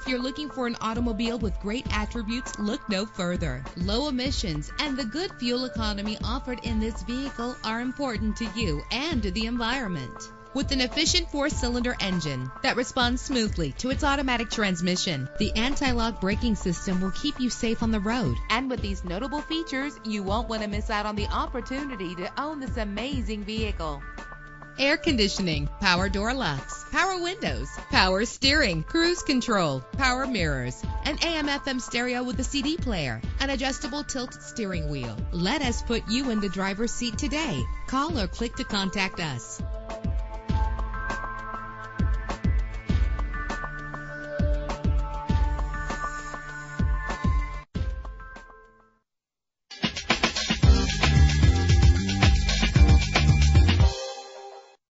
If you're looking for an automobile with great attributes, look no further. Low emissions and the good fuel economy offered in this vehicle are important to you and the environment. With an efficient four cylinder engine that responds smoothly to its automatic transmission, the anti lock braking system will keep you safe on the road. And with these notable features, you won't want to miss out on the opportunity to own this amazing vehicle air conditioning, power door locks, power windows, power steering, cruise control, power mirrors, an AM FM stereo with a CD player, an adjustable tilt steering wheel. Let us put you in the driver's seat today. Call or click to contact us.